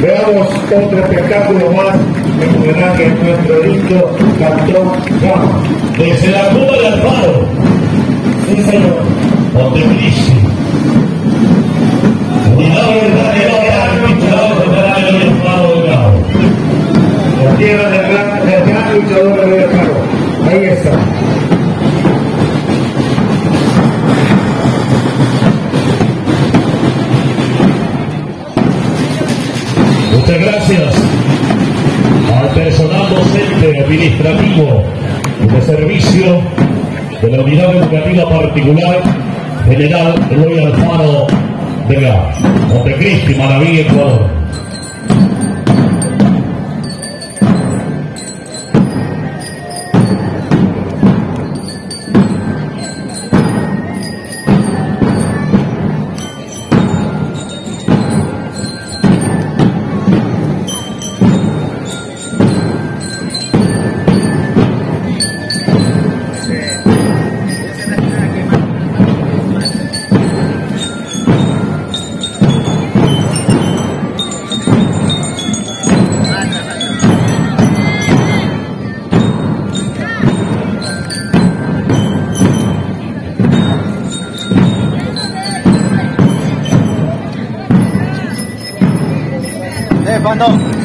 Veamos otro espectáculo más en homenaje a nuestro lindo cantón Gama. Desde la Cuba de Alfaro, Sí, señor. Montecristi. Muchas gracias al personal docente, administrativo y de servicio de la Unidad Educativa Particular General Eloy Alfaro de la Montecristi, Maraví, Ecuador. 看到